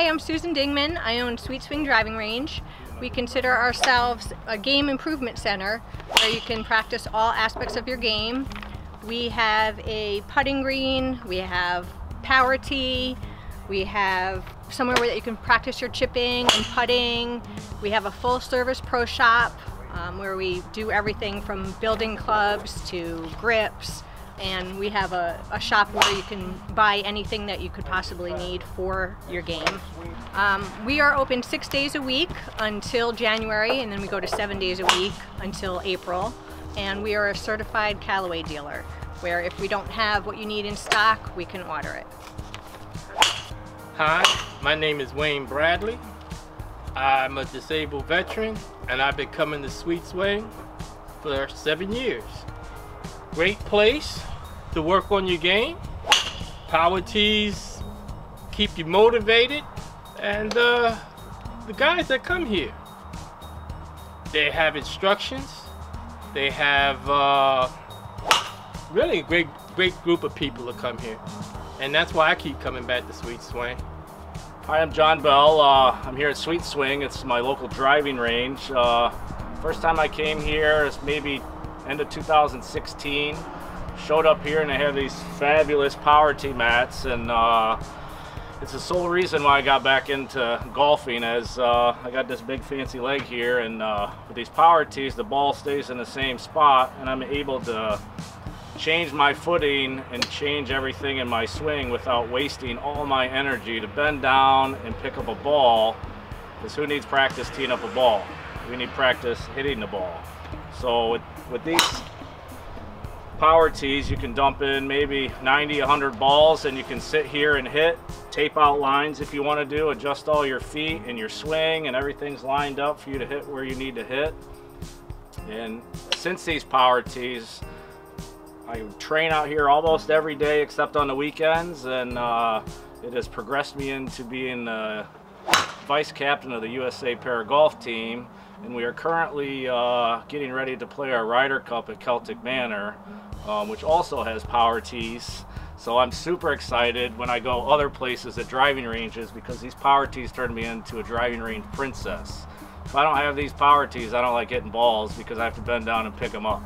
Hi, I'm Susan Dingman. I own Sweet Swing Driving Range. We consider ourselves a game improvement center where you can practice all aspects of your game. We have a putting green, we have power tee, we have somewhere where you can practice your chipping and putting. We have a full service pro shop um, where we do everything from building clubs to grips, and we have a, a, shop where you can buy anything that you could possibly need for your game. Um, we are open six days a week until January, and then we go to seven days a week until April. And we are a certified Callaway dealer, where if we don't have what you need in stock, we can order it. Hi, my name is Wayne Bradley. I'm a disabled veteran, and I've been coming to Sweet Swing for seven years. Great place, to work on your game. Power tees keep you motivated. And uh, the guys that come here, they have instructions. They have uh, really a great, great group of people that come here. And that's why I keep coming back to Sweet Swing. Hi, I'm John Bell. Uh, I'm here at Sweet Swing. It's my local driving range. Uh, first time I came here is maybe end of 2016 showed up here and they have these fabulous power tee mats and uh, it's the sole reason why I got back into golfing as uh, I got this big fancy leg here and uh, with these power tees the ball stays in the same spot and I'm able to change my footing and change everything in my swing without wasting all my energy to bend down and pick up a ball because who needs practice teeing up a ball? We need practice hitting the ball. So with, with these power tees, you can dump in maybe 90, 100 balls and you can sit here and hit, tape out lines if you want to do, adjust all your feet and your swing and everything's lined up for you to hit where you need to hit. And since these power tees, I train out here almost every day except on the weekends and uh, it has progressed me into being the vice captain of the USA Para Golf team and we are currently uh, getting ready to play our Ryder Cup at Celtic Manor um, which also has power tees. So I'm super excited when I go other places at driving ranges because these power tees turn me into a driving range princess. If I don't have these power tees, I don't like hitting balls because I have to bend down and pick them up.